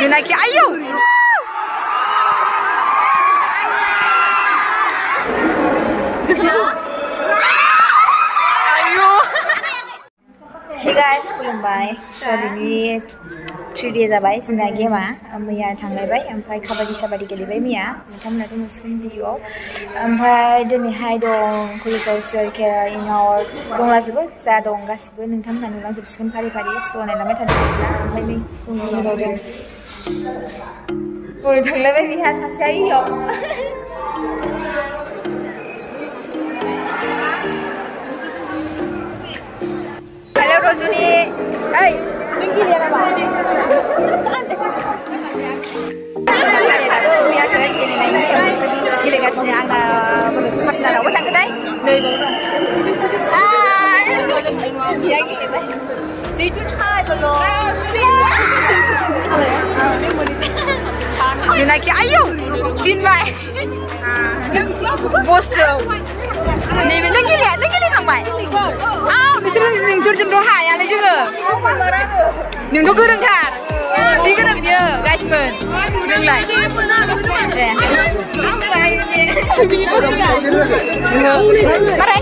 Junaki, ayo! Ayo! Hey guys, खुलुमबाय सरिनि three day जाबाय जोंना गेमा मैया थांलायबाय ओमफ्राय काबादि साबादि गेलेबाय मैया नोंथांमोनाथ' नुसिगोन भिडिअ'आव ओमफ्राय दिनैहाय दं कलेजाव सियार केयार इनआवर दंलाजोबो जा दं गासिबो नोंथांमोना नुलांजोबसिगोन फारि फारि स' नायलांबाय थानो हायोब्ला ओमफ्राय नै फुंनि 오늘 정래배 비하 자세히요. Halo Rosuni. Hai, tinggi ya Pak. Gila kasihnya angka 14 orang kedai. Dari chị chút hai rồi rồi chị này cái yêu. Chín mày vô sờ này mình đang cái lẹ đang cái lẹ hàng mày. À mình xin mình chút chim đôi hải à này chứ ngờ đừng có cứ đừng thả. Đi cái đừng nhớ guys mình đừng lại bắt đấy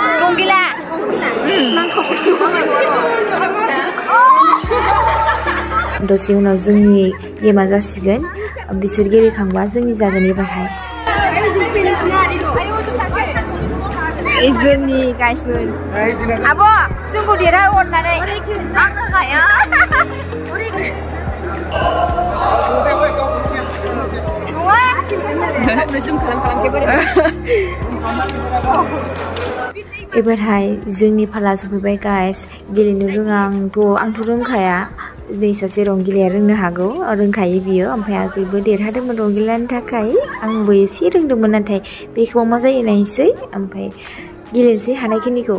गैला दं गैला दसे उनाव जोंनि गेमा जासिगोन बिसोर गेलेखांबा जोंनि जागोन एबारहाय जोंनि गाइसमोन आब' जोंखौ देरहा अननानै आङो हाया एबारहाय जोंनि फाला सफैबाय गाइस गेलेनो रोङा आंथ' आंथ' रोंखाया नै सासे रंगिलाया रोंनो हागौ रोंखायो बियो ओमफ्राय आगैबो देरहादोंमोन रंगिलानि थाखाय आंबो एसे रोंदोंमोन नाथाय बेखौ मा जायो नायनोसै ओमफ्राय गेलेनोसै हानायखिनिखौ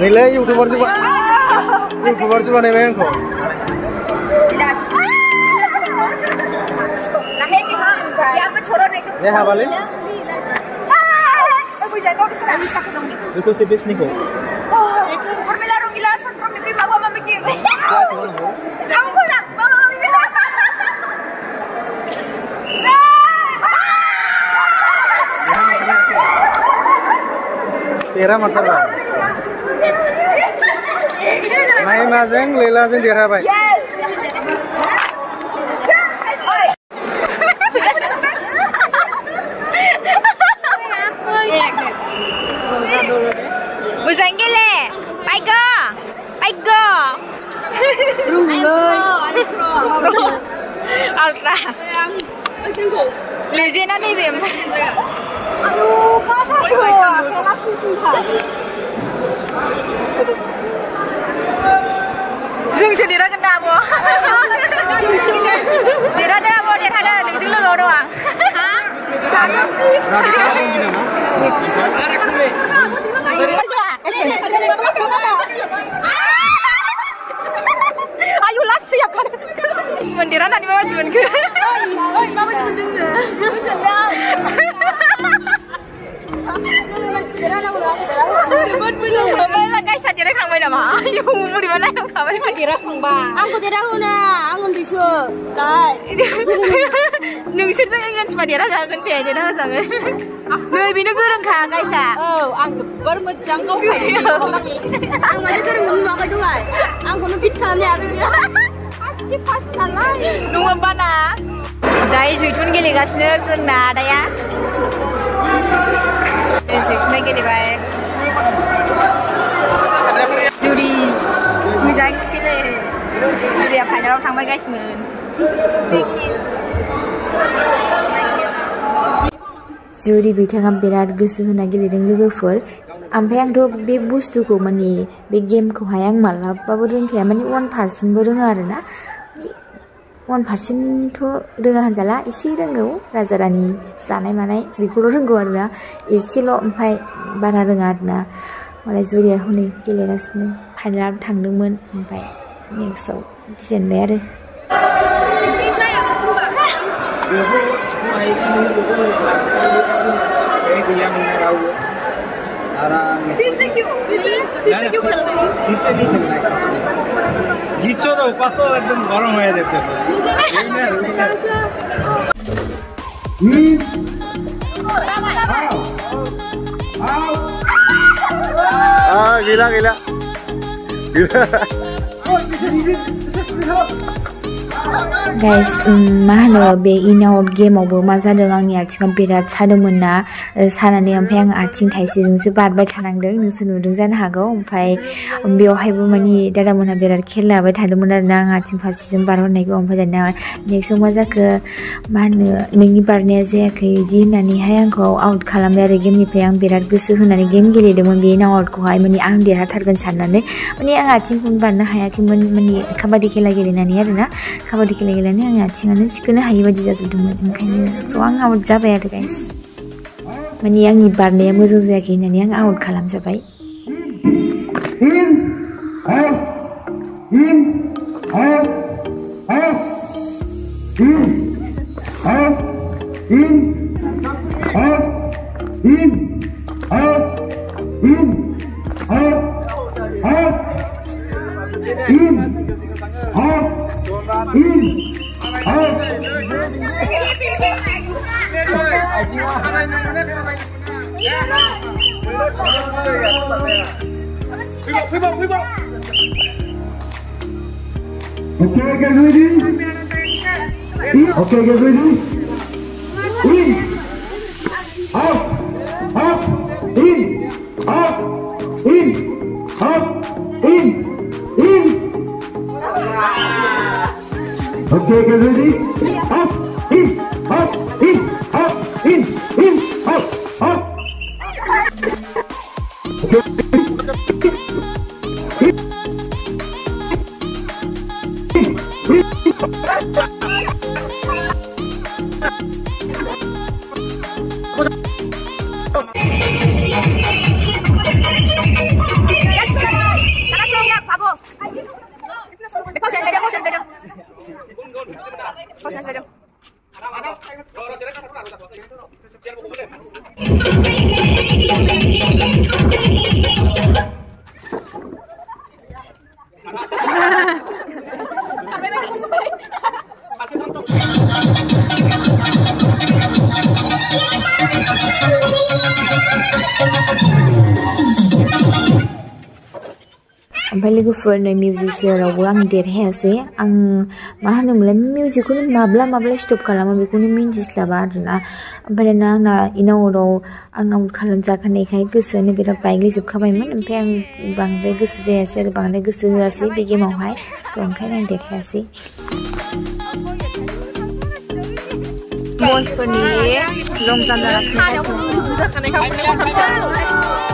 नीले यूट्यूबर से यूट्यूबर से बने हुए हैं इनको ये हाँ वाले देखो से बेचने को तेरह मतलब नाइमाजों लैलाजों देरहाबाय あのー、ガーサスを新しい新 Jung sih dira kena apa? Dira? Dira Ayo lah siap kan. Cuman dira nanti mama cuman ke. Oi, oi mama cuman denda. Sedap. Angkut tidak huna, angkut disuk. Lai. Nungsir tu ingin cepat dia rasa kan tiada dah sangat. Nui bina kurang kah guys ah. Oh, angkut bermacam kau kaya ni. Angkut mana kurang mungkin makan tu lai. Angkut nu fit kah ni agak dia. Pasti pasti lah. 저희 주준 길이가 신으슨 나라야. 네, 주준 길이가에. 주리 위장 필레. 주리 아파냐로 탕마이 가시는. जुरि बिथाङा बिराद गोसो होना गेलेदों लोगोफोर ओमफ्राय आंथ' बे बुस्थुखौ माने बे गेमखौहाय आं मालाबाबो रोंखाया माने अवान पार्सेन्टबो रोङा आरोना 1%थ' रोङा होनजाला एसे रोंगौ राजा रानि जानाय मानाय बेखौल' रोंगौ आरोना एसेल' ओमफ्राय बारा रोङा आरोना मालाय जुलिया हनै गेलेगासिनो फाइनालाबो थांदोंमोन ओमफ्राय नेक्स्टआव जेनबाय आरो गैयामोन रावबो आराम फिरसे क्यों फिरसे फिरसे क्यों कर रहे हो নিচে নিয়ে খেলনা জিতছো তো কত একদম গরম হয়ে যেতে gila gila gila गाइस मा होनो बे इन आउट गेमावबो मा जादों आंनि आथिङा बिराद सादोंमोन ना सानानै ओमफ्राय आं आथिं थाइसेजोंसो बारबाय थानांदों नोंसोर नुदों जानो हागौ ओमफ्राय बेवहायबो माने दादामोनहा बिराद खेल लाबाय थादोंमोन आरो ना आं आथिं फारसेजों बारहरनायखौ ओमफ्राय दाना नेक्स्टआव मा जाखो मा होनो नोंनि बारनाया जायाखै बिदि होननानैहाय आंखौ आउट खालामबाय आरो गेमनिफ्राय आं बिराद गोसो होनानै गेम गेलेदोंमोन बे इन आउटखौहाय माने आं देरहाथारगोन साननानै माने आं आथिंखौनो बारनो हायाखैमोन माने काबादि खेला गेलेनानै आरो ना kabar dikelilingi yang ya cingannya cikunya haiwa jijat udah makanya suang out jaba ya guys. Mani yang ibar nih yang musuh saya kini yang out kalam siapa? Mm-hmm. Okay, get ready. Okay, get ready. In. Up. Up. In. Up. In. Up. In. In. Okay, get ready. Up. logofer na music sir la wang der he ase ang mahanum la music kun mabla mabla stop kala ma bi kun min jis la ba na bale na na ina oro ang ang khalam ja khane khai gus ne bi la paigli sip khabai man pe ang bang re gus je ase bang re gus je ase bi ge ma hai so ang khai nang dekha ase Monster ni, long time dah rasa. Ada pun budak kan? Kau pun budak.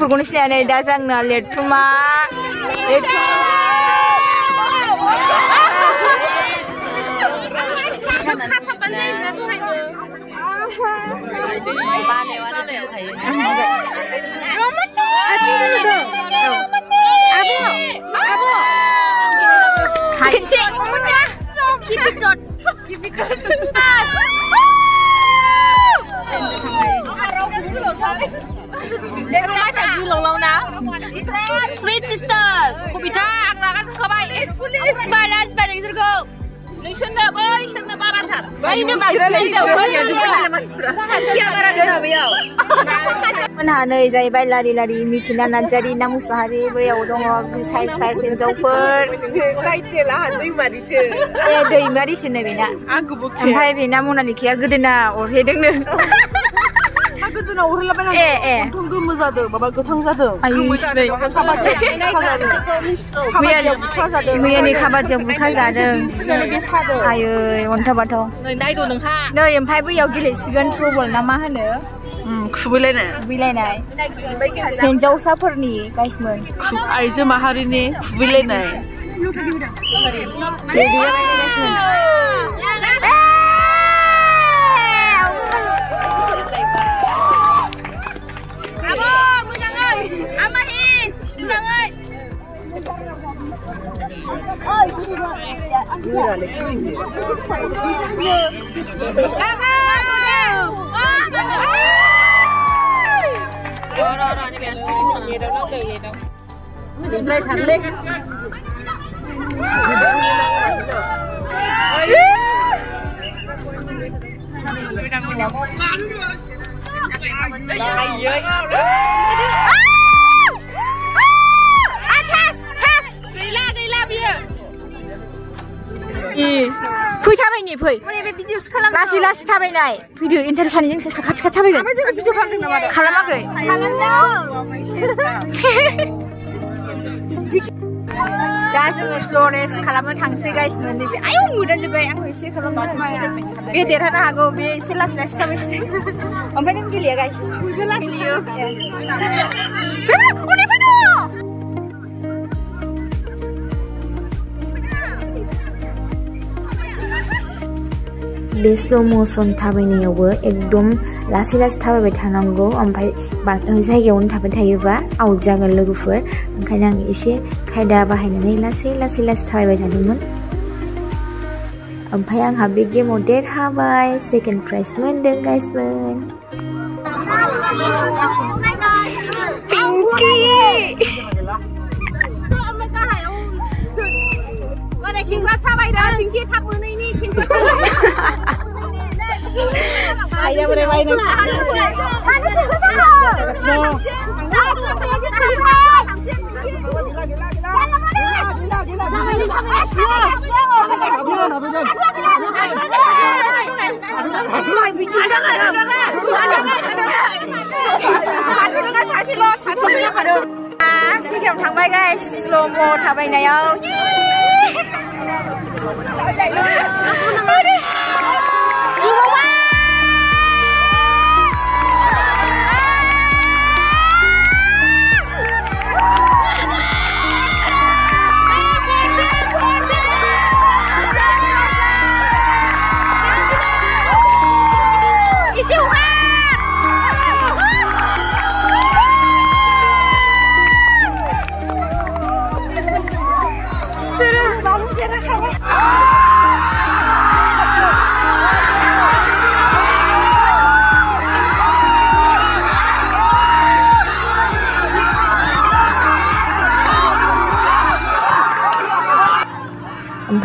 Purguni sini ada sang nalir Em đã chạy dư Sweet sister Cô bị thác là các không bay Spy lên spy đừng sân cô Đừng sân nợ bơi sân nợ ba bàn thật Bây giờ bảo sân nợ bơi Menha नै जाहैबाय लारि लारि मिथिना नार्जारि ना मुसाहारि बैयाव दङ size size हिन्जावफोर टाइटेला दैमारिसो ए दैमारिसो नै बेना आंखौबो ओमफ्राय बेना मनालिखाया 나 오르려면 통금 사등 봐봐 그 상사등 아유 씨발 위안이 가바지어 불카사등 아유 원터바터 나이도 능하 너 연팔 부여 길에 시간 트러블 남아 하네 음 구불레네 구불레네 현정사퍼니 가이스먼 아이즈 마하리니 구불레네 레디야 Trăng ơi! Ơi như là lịch sử Trăng ơi! Rồi rồi rồi kìa. Nghề đâu nó từ nghề đâu. Cứ dừng đây thằng lên. Hãy subscribe cho kênh Ghiền Mì Gõ Để không bỏ lỡ những video hấp dẫn mojangai. फै थाबायनि फै लासै लासै थाबायनाय फैदो इन्टारेस्ट सानैजों खाथि खाथि थाबायगोन खालामाखै दा जोङो स्ल' रेस्ट खालामनो थांसै गाइसमोन नैबे आयौ मोदानजोब्बाय आंखौ एसे खालामनो हाया बे देरहानो हागौ बे एसे लासै लासै थाबायसिनो ओमफ्राय नों गेलेया गाइस गेलेयो बे स्ल' मसन थाबायनायावबो एकदम लासै लासै थाबायबाय थानांगौ ओमफ्राय बांद्राय जायगायावनो थाबाय थायोबा आउट जागोन लोगोफोर ओंखायनो आं एसे खायदा बाहायनानै लासै लासै लासै थाबायबाय थादोंमोन ओमफ्राय आंहा बे गेमाव देरहाबाय सेकेन्ड प्राइज मोनदों गाइसमोन Có này kinh quá sao bay đó, kinh kia thăm mưa này đi, kinh kia Ay, ya boleh main. 아, 시 Lại!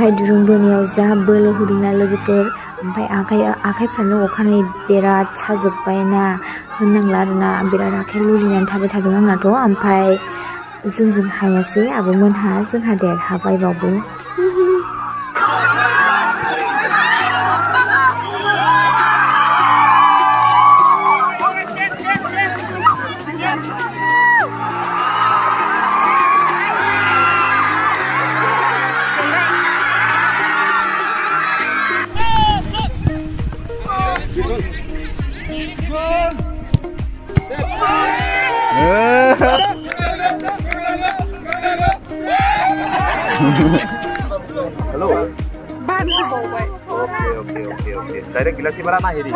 ampai durung benia za belo hudina logi per ampai akai akai phano okhane bera chajub paina hunang larna bera rakhe lulina thabe thabe ngna to ampai zung zung haya se abumon ha zung ha der ha bai babu Halo. Ban. Oke oke oke oke. saya gila sih ini.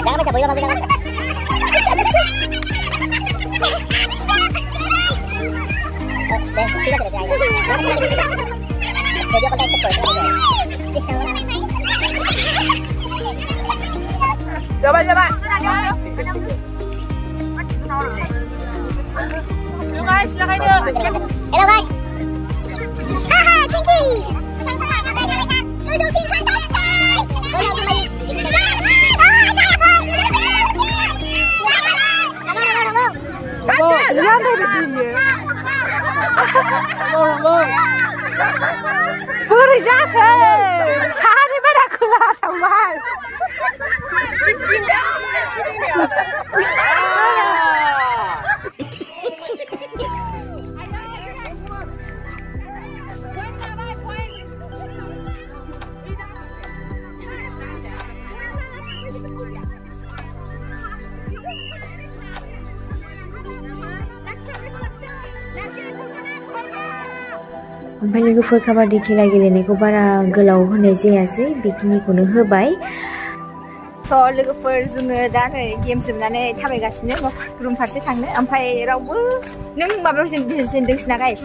Jangan Coba coba. Hello guys. Haha, Tinky. Duduk cinta santai. Boleh kembali. Jangan begini. 猫什么？不得下去，差点把他裤拉上来。ओमफ्राय लोगोफोर काबादि खेला गेलेनायखौ बारा गोलाव होनाय जायासै बेखिनिखौनो होबाय स' लोगोफोर जोङो दा नै गेम जोबनानै थाबायगासिनो रुम फारसे थांनो ओमफ्राय रावबो नों माबायाव जेनदोंसो ना गाइस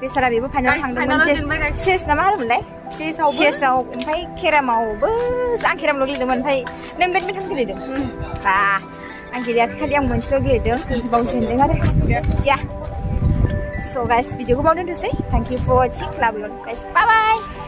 बेसारा बेबो फाइनालाव थांदोंमोन चेस ना मा होनोमोनलाय चेसआव ओमफ्राय केरामावबो आं केरामल' गेलेदोंमोन ओमफ्राय नों बेडमिन्टन गेलेदों बा आं गेलेयाखै खालि आं मोनसेल' गेलेदों बाव जेनदों आरो या So guys, video ko doon to say. Thank you for watching. Love you all guys. Bye bye.